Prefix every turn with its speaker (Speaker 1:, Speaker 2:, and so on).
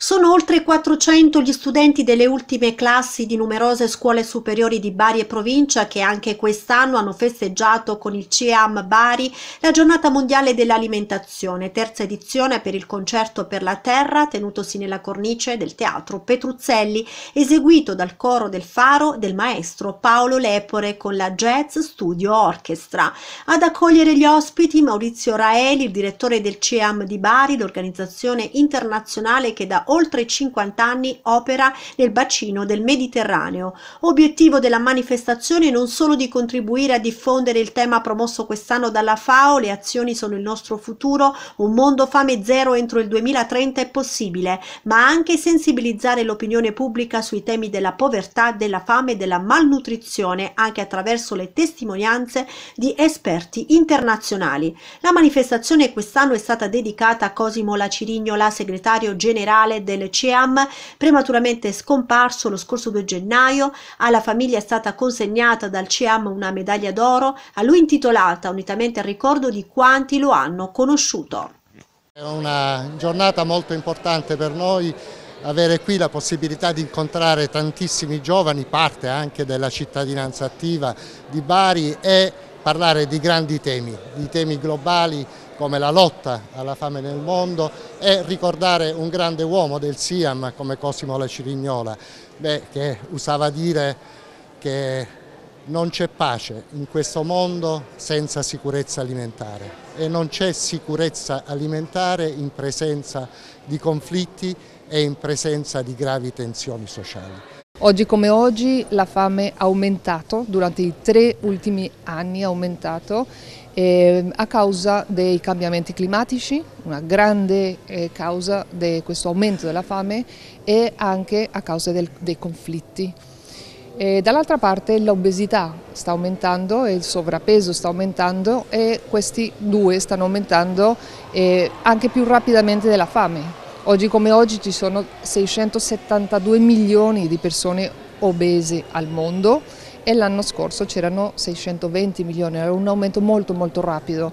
Speaker 1: Sono oltre 400 gli studenti delle ultime classi di numerose scuole superiori di Bari e provincia che anche quest'anno hanno festeggiato con il CIAM Bari la giornata mondiale dell'alimentazione, terza edizione per il concerto per la terra tenutosi nella cornice del teatro Petruzzelli, eseguito dal coro del Faro del maestro Paolo Lepore con la Jazz Studio Orchestra. Ad accogliere gli ospiti Maurizio Raeli, il direttore del CIAM di Bari, l'organizzazione internazionale che da oltre 50 anni opera nel bacino del Mediterraneo. Obiettivo della manifestazione non solo di contribuire a diffondere il tema promosso quest'anno dalla FAO, le azioni sono il nostro futuro, un mondo fame zero entro il 2030 è possibile, ma anche sensibilizzare l'opinione pubblica sui temi della povertà, della fame e della malnutrizione anche attraverso le testimonianze di esperti internazionali. La manifestazione quest'anno è stata dedicata a Cosimo Lacirignola, segretario del CEAM, prematuramente scomparso lo scorso 2 gennaio. Alla famiglia è stata consegnata dal CEAM una medaglia d'oro, a lui intitolata unitamente al ricordo di quanti lo hanno conosciuto.
Speaker 2: È una giornata molto importante per noi avere qui la possibilità di incontrare tantissimi giovani, parte anche della cittadinanza attiva di Bari e parlare di grandi temi, di temi globali come la lotta alla fame nel mondo e ricordare un grande uomo del Siam come Cosimo La Cirignola, beh, che usava dire che non c'è pace in questo mondo senza sicurezza alimentare e non c'è sicurezza alimentare in presenza di conflitti e in presenza di gravi tensioni sociali.
Speaker 3: Oggi come oggi la fame ha aumentato, durante i tre ultimi anni ha aumentato eh, a causa dei cambiamenti climatici, una grande eh, causa di questo aumento della fame e anche a causa del, dei conflitti. Dall'altra parte l'obesità sta aumentando e il sovrappeso sta aumentando e questi due stanno aumentando eh, anche più rapidamente della fame. Oggi come oggi ci sono 672 milioni di persone obese al mondo e l'anno scorso c'erano 620 milioni, era un aumento molto molto rapido.